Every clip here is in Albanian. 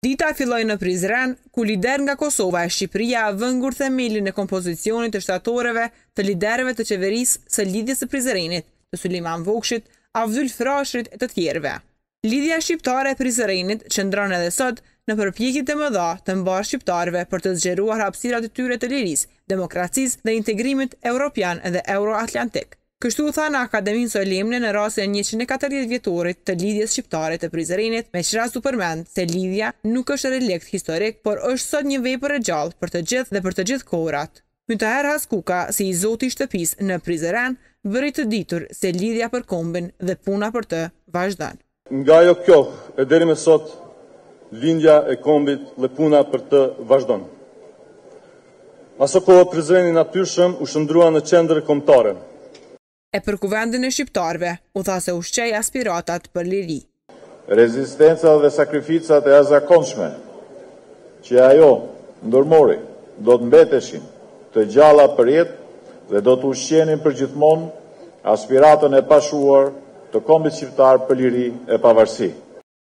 Dita filloi në Prizren, ku liderë nga Kosova e Shqipëria vënë gur themelin e kompozicionit të shtatoreve të liderëve të qeverisë së Lidhjes së Prizrenit, të Sulejman Vokshit, Avdyl Frashërit e të tjerëve. Lidhja Shqiptare e Prizrenit qëndron edhe sot në përpjekjet e mëdha të mbarë shqiptarëve për të zgjeruar hapësirat e tyre të lirisë, demokracisë dhe integrimit europian dhe euroatlantik. Kështu u tha në Akademinë Solemne në rastin e njëqind e katërdhjetë vjetorit të Lidhjes Shqiptare të Prizrenit, me ç'rast u përmend se Lidhja nuk është relikt historik, por është sot një vepër e gjallë për të gjithë dhe për të gjithë kohërat. Mytaher Haskuka, si i zoti i shtëpisë në Prizren, bëri të ditur se Lidhja për kombin dhe puna për të vazhdon. Nga ajo kohë e deri me sot lindja e kombit dhe puna për të vazhdon. Aso kohë Prizreni natyrshëm u shëndrua në qendër kombëtare. E për Kuvendin e Shqiptarëve u tha se ushqej aspiratat për liri. Rezistenca dhe sakrificat e jashtëzakonshme që ajo ndërmori do të mbeteshin të gjalla përjetë dhe do të ushqenin përgjithmonë aspiratën e pashuar Të Kombit Shqiptar për Liri e Pavarësi.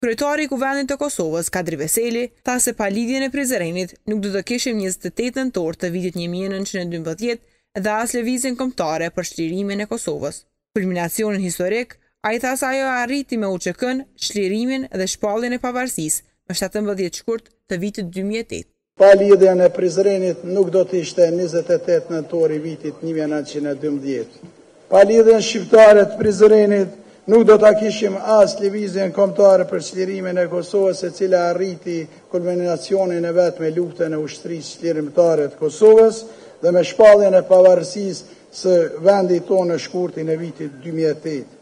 Kryetari i Kuvendit të Kosovës, Kadri Veseli, tha se pa lidhjen e Prizrenit, nuk do të kishim njëzet e tetë nëntor të vitit një mijë e nëntëqind e dymbëdhjetë dhe as Lëvizjen Kombëtare për Çlirimin e Kosovës. Kulminacionin historik, ai tha se ajo arriti me UÇK-në, çlirimin dhe shpalljen e pavarësisë, më shtatëmbëdhjetë shkurt të vitit dy mijë e tetë. Pa lidhjen e Prizrenit nuk do të ishte njëzet e tetë nëntori i vitit një mijë e nëntëqind e dymbëdhjetë. Pa lidhjen shqiptare të Prizrenit nuk do ta kishim as Lëvizjen Kombëtare për Çlirimin e Kosovës e cila arriti kulminacionin e vet me luftën e Ushtrisë Çlirimtare të Kosovës dhe me shpalljen e pavarësisë së vendit tonë në shkurtin e vitit dy mijë e tetë.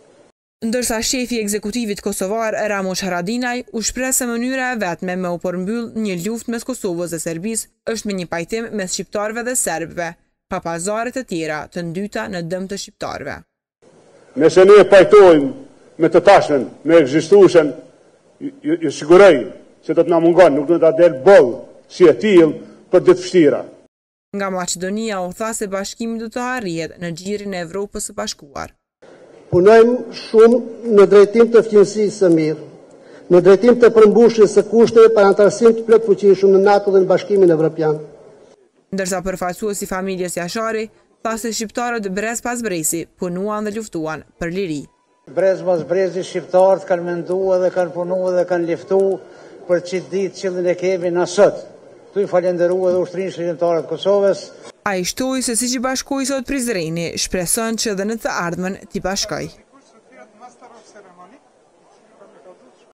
Ndërsa shefi i ekzekutivit kosovar, Ramush Haradinaj, u shpreh se mënyra e vetme me u përmbyll një luftë mes Kosovës dhe Serbisë është me një pajtim mes shqiptarëve dhe serbëve, pa pazare të tjera të ndyta në dëm të shqiptarëve. Nëse ne pajtohemi me të tashmen, me ekzistueshën, ju siguroj se do të na mungon, nuk do të na del boll si e tillë për ditë të vështira. Nga Maqedonia u tha se bashkimi do të arrihet në gjirin e Evropës së Bashkuar. Punojmë shumë në drejtim të fqinjësisë së mirë, në drejtim të përmbushjes së kushteve për anëtarësim të plotfuqishëm në NATO dhe në Bashkimin Evropian. Ndërsa përfaqësues i familjes Jashari tha se shqiptarët brez pas brezi punuan dhe luftuan për liri. Brez mas brezi shqiptarët kanë mendu edhe kanë punu edhe kanë liftu për qitë ditë cilin e kemi na sot. Tu i falenderu edhe ushtrinë shlirimtare të Kosovës. Ai shtoi se siç i bashkoi sot Prizreni, shpreson që dhe në të ardhmen t'i bashkojë.